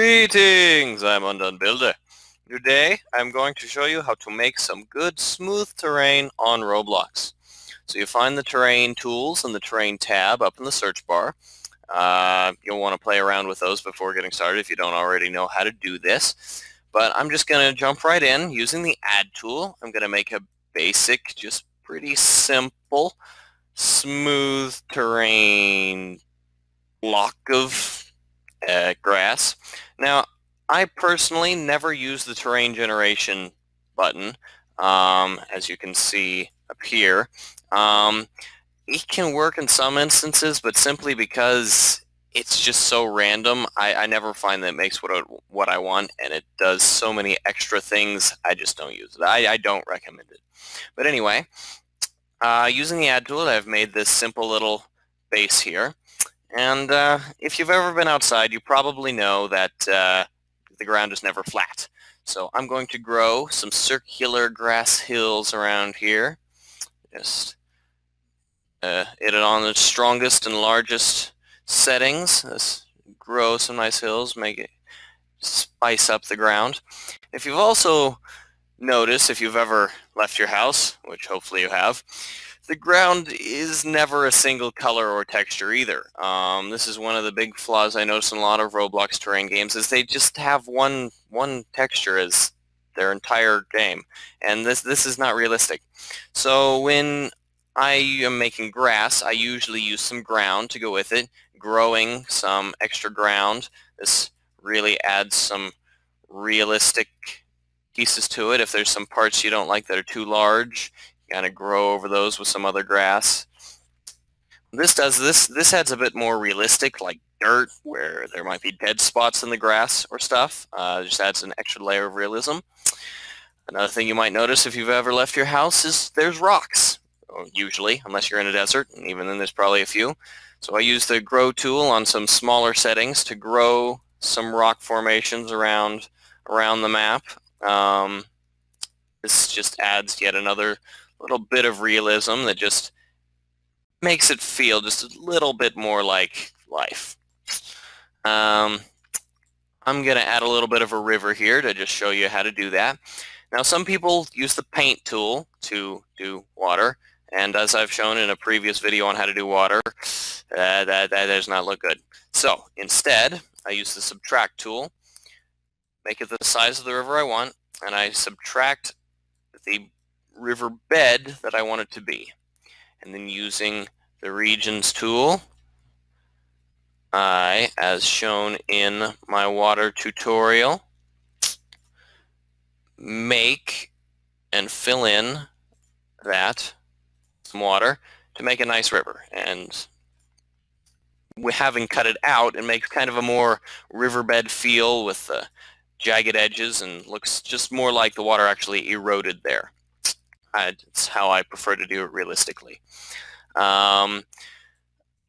Greetings, I'm Undone Builder. Today, I'm going to show you how to make some good smooth terrain on Roblox. So you find the terrain tools in the terrain tab up in the search bar. Uh, you'll want to play around with those before getting started if you don't already know how to do this. But I'm just going to jump right in using the add tool. I'm going to make a basic, just pretty simple, smooth terrain block of uh, grass. Now, I personally never use the terrain generation button, um, as you can see up here. Um, it can work in some instances, but simply because it's just so random, I, I never find that it makes what I, what I want, and it does so many extra things, I just don't use it. I, I don't recommend it. But anyway, uh, using the add tool, I've made this simple little base here. And uh, if you've ever been outside, you probably know that uh, the ground is never flat. So I'm going to grow some circular grass hills around here. Just uh, it on the strongest and largest settings. Let's grow some nice hills, make it spice up the ground. If you've also noticed, if you've ever left your house, which hopefully you have, the ground is never a single color or texture either. Um, this is one of the big flaws I notice in a lot of Roblox terrain games is they just have one one texture as their entire game, and this this is not realistic. So when I am making grass, I usually use some ground to go with it, growing some extra ground. This really adds some realistic pieces to it. If there's some parts you don't like that are too large, kind of grow over those with some other grass. This does this this adds a bit more realistic, like dirt, where there might be dead spots in the grass or stuff. Uh, just adds an extra layer of realism. Another thing you might notice if you've ever left your house is there's rocks, usually, unless you're in a desert, and even then there's probably a few. So I use the grow tool on some smaller settings to grow some rock formations around around the map. Um, this just adds yet another little bit of realism that just makes it feel just a little bit more like life. Um, I'm going to add a little bit of a river here to just show you how to do that. Now some people use the paint tool to do water and as I've shown in a previous video on how to do water uh, that, that does not look good. So instead I use the subtract tool make it the size of the river I want and I subtract the river bed that I want it to be. And then using the regions tool, I, as shown in my water tutorial, make and fill in that some water to make a nice river. And having cut it out, it makes kind of a more riverbed feel with the jagged edges and looks just more like the water actually eroded there. It's how I prefer to do it realistically. Um,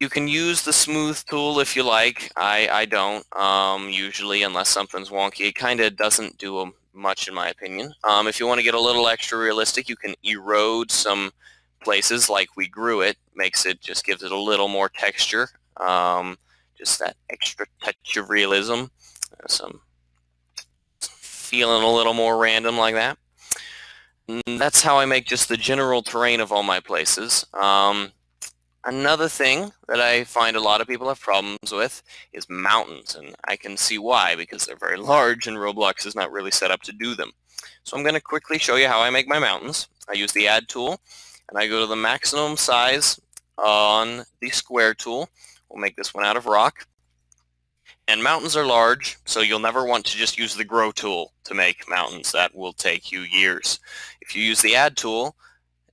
you can use the smooth tool if you like. I, I don't um, usually unless something's wonky. It kind of doesn't do much in my opinion. Um, if you want to get a little extra realistic, you can erode some places like we grew it. Makes it just gives it a little more texture. Um, just that extra touch of realism. Some feeling a little more random like that. Mm, that's how I make just the general terrain of all my places. Um, another thing that I find a lot of people have problems with is mountains, and I can see why, because they're very large and Roblox is not really set up to do them. So I'm going to quickly show you how I make my mountains. I use the Add tool, and I go to the maximum size on the Square tool. We'll make this one out of rock. And mountains are large, so you'll never want to just use the grow tool to make mountains. That will take you years. If you use the add tool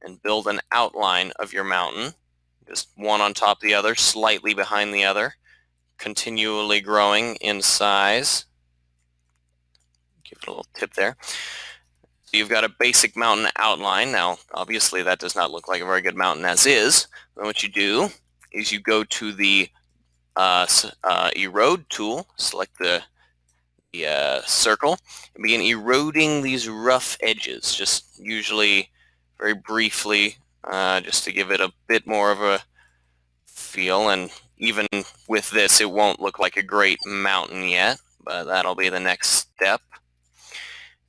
and build an outline of your mountain, just one on top of the other, slightly behind the other, continually growing in size. Give it a little tip there. So you've got a basic mountain outline. Now, obviously that does not look like a very good mountain as is. Then what you do is you go to the uh, uh, erode tool, select the, the uh, circle, and begin eroding these rough edges, just usually very briefly, uh, just to give it a bit more of a feel. And even with this, it won't look like a great mountain yet. but that'll be the next step.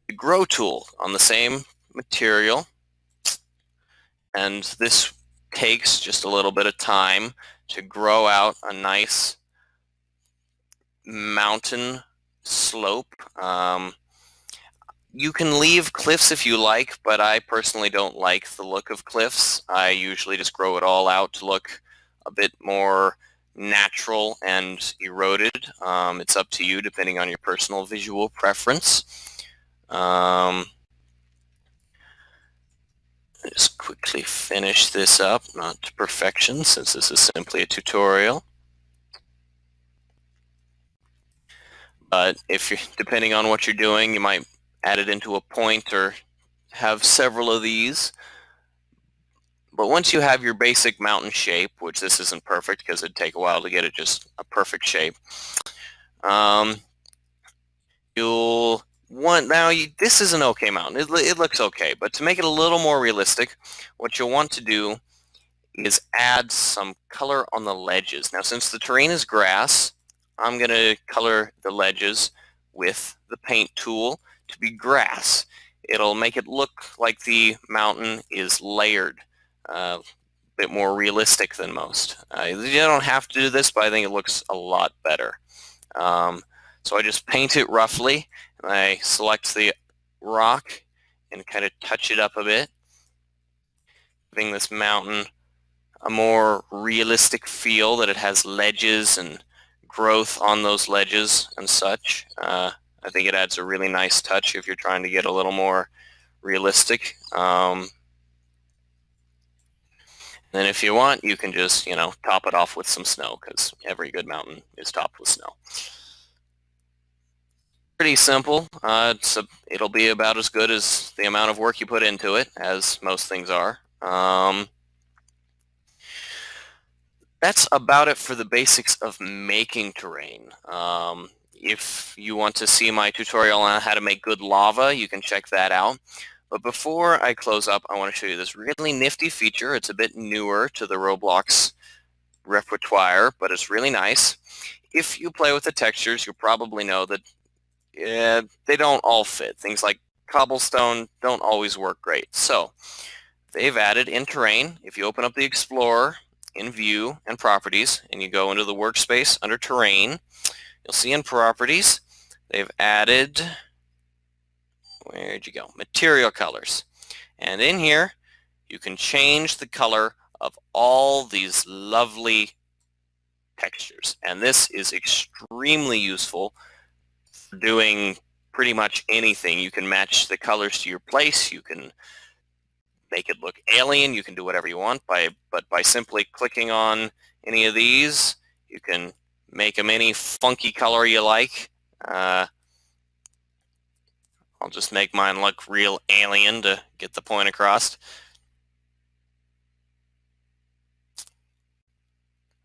The grow tool on the same material, and this takes just a little bit of time to grow out a nice mountain slope. Um, you can leave cliffs if you like, but I personally don't like the look of cliffs. I usually just grow it all out to look a bit more natural and eroded. Um, it's up to you depending on your personal visual preference. Um, just quickly finish this up, not to perfection since this is simply a tutorial. But if you're, depending on what you're doing, you might add it into a point or have several of these. But once you have your basic mountain shape, which this isn't perfect because it'd take a while to get it just a perfect shape, um, you'll now you, this is an okay mountain. It, it looks okay, but to make it a little more realistic, what you'll want to do is add some color on the ledges. Now since the terrain is grass, I'm going to color the ledges with the paint tool to be grass. It'll make it look like the mountain is layered, uh, a bit more realistic than most. Uh, you don't have to do this, but I think it looks a lot better. Um, so I just paint it roughly, and I select the rock and kind of touch it up a bit, giving this mountain a more realistic feel that it has ledges and growth on those ledges and such. Uh, I think it adds a really nice touch if you're trying to get a little more realistic. Um, then if you want, you can just, you know, top it off with some snow because every good mountain is topped with snow. Pretty simple. Uh, a, it'll be about as good as the amount of work you put into it, as most things are. Um, that's about it for the basics of making terrain. Um, if you want to see my tutorial on how to make good lava, you can check that out. But before I close up, I want to show you this really nifty feature. It's a bit newer to the Roblox repertoire, but it's really nice. If you play with the textures, you'll probably know that uh, they don't all fit. Things like cobblestone don't always work great. So they've added in terrain, if you open up the Explorer in View and Properties, and you go into the workspace under Terrain, You'll see in properties, they've added, where'd you go, material colors. And in here, you can change the color of all these lovely textures. And this is extremely useful doing pretty much anything. You can match the colors to your place. You can make it look alien. You can do whatever you want by, but by simply clicking on any of these, you can make them any funky color you like. Uh, I'll just make mine look real alien to get the point across.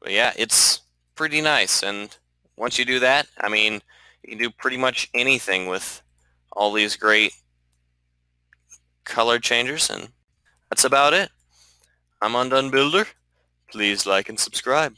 But yeah, it's pretty nice. And once you do that, I mean, you can do pretty much anything with all these great color changers. And that's about it. I'm Undone Builder. Please like and subscribe.